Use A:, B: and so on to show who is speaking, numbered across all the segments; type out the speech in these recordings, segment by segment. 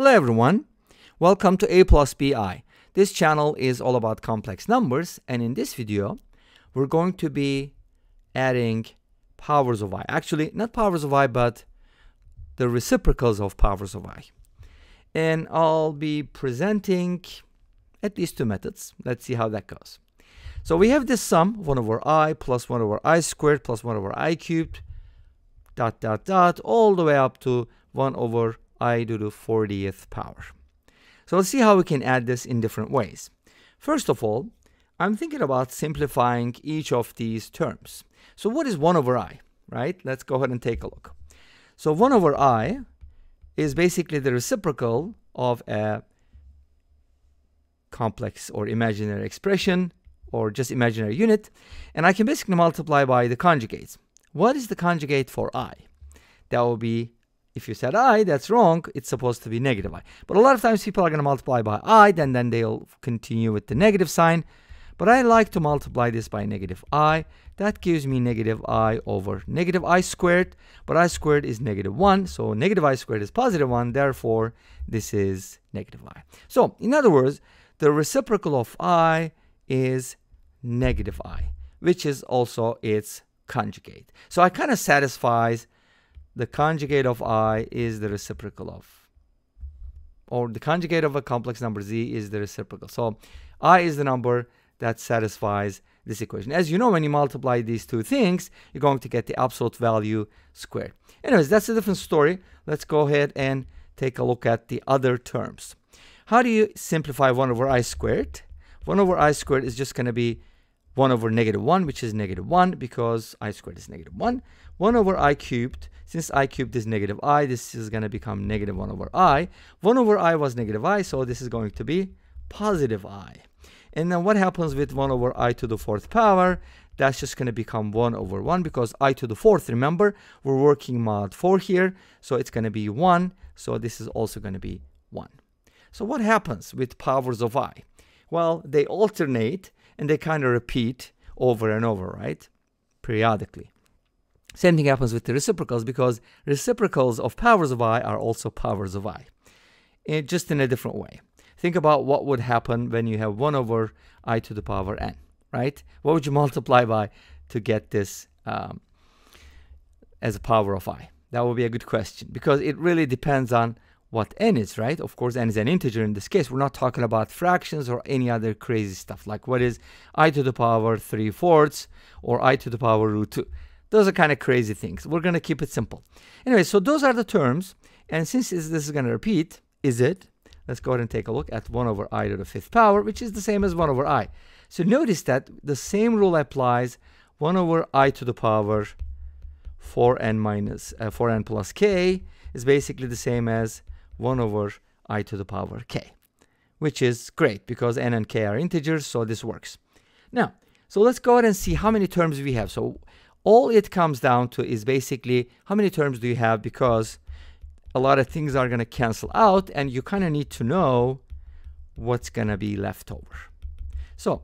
A: Hello everyone, welcome to A plus BI. This channel is all about complex numbers and in this video we're going to be adding powers of i. Actually not powers of i but the reciprocals of powers of i. And I'll be presenting at least two methods. Let's see how that goes. So we have this sum 1 over i plus 1 over i squared plus 1 over i cubed dot dot dot all the way up to 1 over i to the 40th power. So let's see how we can add this in different ways. First of all, I'm thinking about simplifying each of these terms. So what is 1 over i, right? Let's go ahead and take a look. So 1 over i is basically the reciprocal of a complex or imaginary expression or just imaginary unit and I can basically multiply by the conjugates. What is the conjugate for i? That will be, if you said i, that's wrong, it's supposed to be negative i. But a lot of times people are going to multiply by i, then, then they'll continue with the negative sign. But I like to multiply this by negative i. That gives me negative i over negative i squared. But i squared is negative 1. So negative i squared is positive 1. Therefore, this is negative i. So in other words, the reciprocal of i is negative i, which is also its conjugate. So it kind of satisfies the conjugate of i is the reciprocal of, or the conjugate of a complex number z is the reciprocal. So i is the number that satisfies this equation. As you know, when you multiply these two things, you're going to get the absolute value squared. Anyways, that's a different story. Let's go ahead and take a look at the other terms. How do you simplify 1 over i squared? 1 over i squared is just going to be 1 over negative 1, which is negative 1 because i squared is negative 1. 1 over i cubed, since i cubed is negative i, this is going to become negative 1 over i. 1 over i was negative i, so this is going to be positive i. And then what happens with 1 over i to the fourth power? That's just going to become 1 over 1 because i to the fourth, remember, we're working mod 4 here, so it's going to be 1. So this is also going to be 1. So what happens with powers of i? Well, they alternate and they kind of repeat over and over, right? Periodically. Same thing happens with the reciprocals because reciprocals of powers of i are also powers of i, it, just in a different way. Think about what would happen when you have 1 over i to the power n, right? What would you multiply by to get this um, as a power of i? That would be a good question because it really depends on what n is, right? Of course, n is an integer in this case. We're not talking about fractions or any other crazy stuff like what is i to the power 3 fourths or i to the power root 2. Those are kind of crazy things. We're going to keep it simple. Anyway, so those are the terms. And since this is going to repeat, is it Let's go ahead and take a look at 1 over i to the fifth power, which is the same as 1 over i. So notice that the same rule applies 1 over i to the power 4n minus uh, 4n plus k is basically the same as 1 over i to the power k, which is great because n and k are integers, so this works. Now, so let's go ahead and see how many terms we have. So all it comes down to is basically how many terms do you have because a lot of things are going to cancel out and you kind of need to know what's going to be left over. So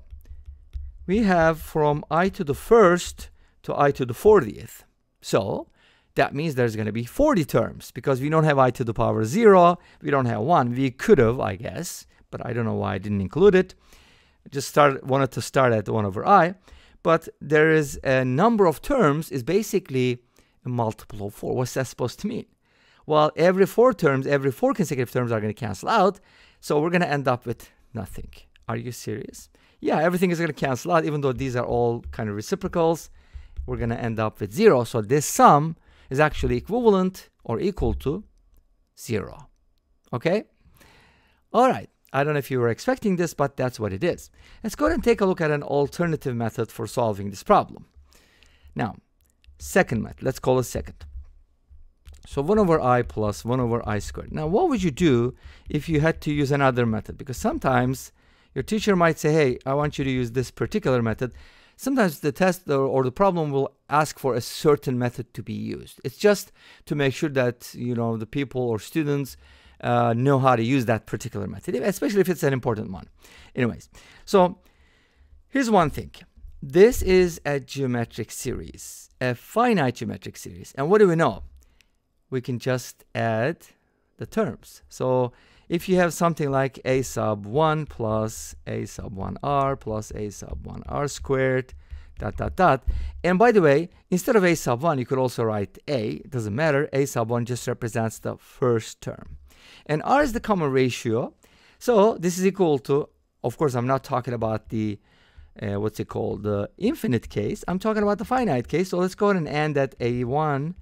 A: we have from i to the first to i to the 40th. So that means there's going to be 40 terms because we don't have i to the power 0, we don't have 1. We could have, I guess, but I don't know why I didn't include it. I just started, wanted to start at 1 over i. But there is a number of terms is basically a multiple of 4. What's that supposed to mean? Well, every four terms, every four consecutive terms are going to cancel out. So we're going to end up with nothing. Are you serious? Yeah, everything is going to cancel out, even though these are all kind of reciprocals. We're going to end up with zero. So this sum is actually equivalent or equal to zero. Okay? All right. I don't know if you were expecting this, but that's what it is. Let's go ahead and take a look at an alternative method for solving this problem. Now, second method. Let's call it second. So 1 over i plus 1 over i squared. Now, what would you do if you had to use another method? Because sometimes your teacher might say, hey, I want you to use this particular method. Sometimes the test or, the problem will ask for a certain method to be used. It's just to make sure that, you know, the people or students uh, know how to use that particular method, especially if it's an important one. Anyways, so here's one thing. This is a geometric series, a finite geometric series. And what do we know? we can just add the terms. So if you have something like a sub 1 plus a sub 1r plus a sub 1r squared, dot, dot, dot. And by the way, instead of a sub 1, you could also write a. It doesn't matter. a sub 1 just represents the first term. And r is the common ratio. So this is equal to, of course, I'm not talking about the, uh, what's it called, the infinite case. I'm talking about the finite case. So let's go ahead and end at a1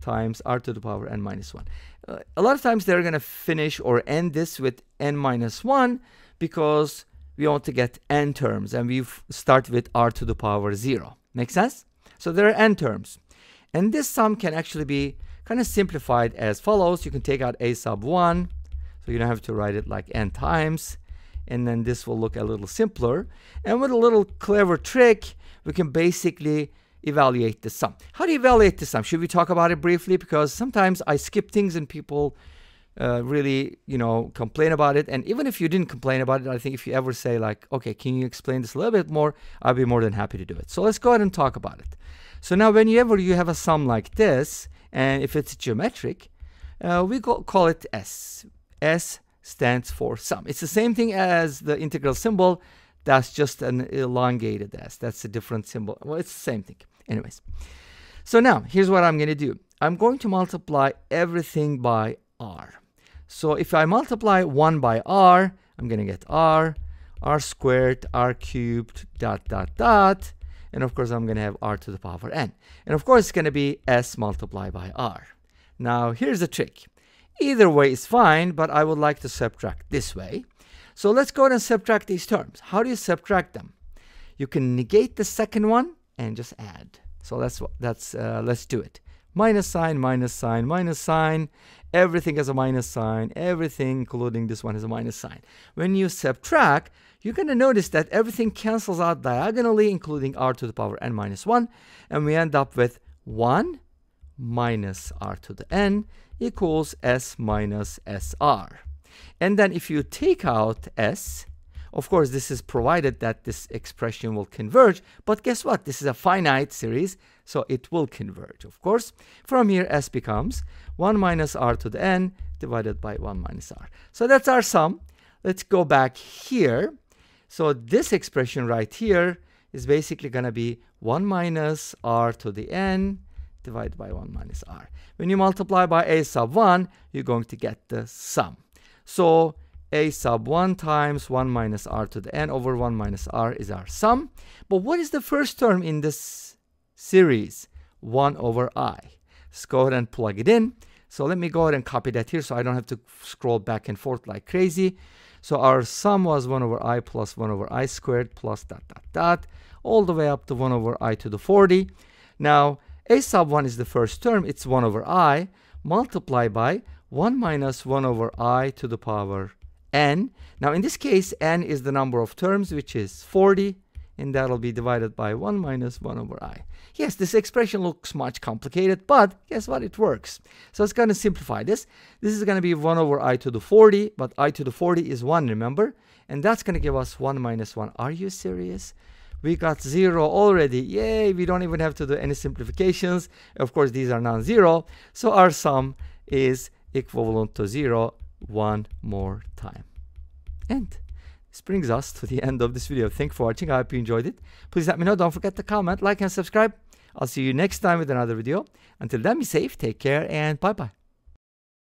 A: times r to the power n minus 1. Uh, a lot of times they're going to finish or end this with n minus 1 because we want to get n terms and we start with r to the power 0. Make sense? So there are n terms. And this sum can actually be kind of simplified as follows. You can take out a sub 1, so you don't have to write it like n times. And then this will look a little simpler. And with a little clever trick, we can basically evaluate the sum. How do you evaluate the sum? Should we talk about it briefly? Because sometimes I skip things and people uh, really, you know, complain about it. And even if you didn't complain about it, I think if you ever say like, okay, can you explain this a little bit more? I'll be more than happy to do it. So let's go ahead and talk about it. So now whenever you have a sum like this, and if it's geometric, uh, we go, call it S. S stands for sum. It's the same thing as the integral symbol. That's just an elongated S. That's a different symbol. Well, it's the same thing. Anyways. So now, here's what I'm going to do. I'm going to multiply everything by r. So if I multiply 1 by r, I'm going to get r, r squared, r cubed, dot, dot, dot. And of course, I'm going to have r to the power n. And of course, it's going to be s multiplied by r. Now, here's the trick. Either way is fine, but I would like to subtract this way. So let's go ahead and subtract these terms. How do you subtract them? You can negate the second one and just add. So that's what that's uh, let's do it. Minus sign, minus sign, minus sign. Everything has a minus sign. Everything, including this one, has a minus sign. When you subtract, you're going to notice that everything cancels out diagonally, including r to the power n minus 1. And we end up with 1 minus r to the n equals s minus sr. And then if you take out s, of course, this is provided that this expression will converge, but guess what? This is a finite series, so it will converge, of course. From here, s becomes 1 minus r to the n divided by 1 minus r. So that's our sum. Let's go back here. So this expression right here is basically going to be 1 minus r to the n divided by 1 minus r. When you multiply by a sub 1, you're going to get the sum. So a sub 1 times 1 minus r to the n over 1 minus r is our sum. But what is the first term in this series? 1 over i. Let's go ahead and plug it in. So let me go ahead and copy that here so I don't have to scroll back and forth like crazy. So our sum was 1 over i plus 1 over i squared plus dot dot dot all the way up to 1 over i to the 40. Now a sub 1 is the first term. It's 1 over i multiplied by 1 minus 1 over i to the power n. Now in this case, n is the number of terms, which is 40, and that'll be divided by 1 minus 1 over i. Yes, this expression looks much complicated, but guess what? It works. So it's going to simplify this. This is going to be 1 over i to the 40, but i to the 40 is 1, remember? And that's going to give us 1 minus 1. Are you serious? We got 0 already. Yay, we don't even have to do any simplifications. Of course, these are non-zero. So our sum is equivalent to 0 one more time. And this brings us to the end of this video. Thank you for watching. I hope you enjoyed it. Please let me know. Don't forget to comment, like, and subscribe. I'll see you next time with another video. Until then, be safe, take care, and bye-bye.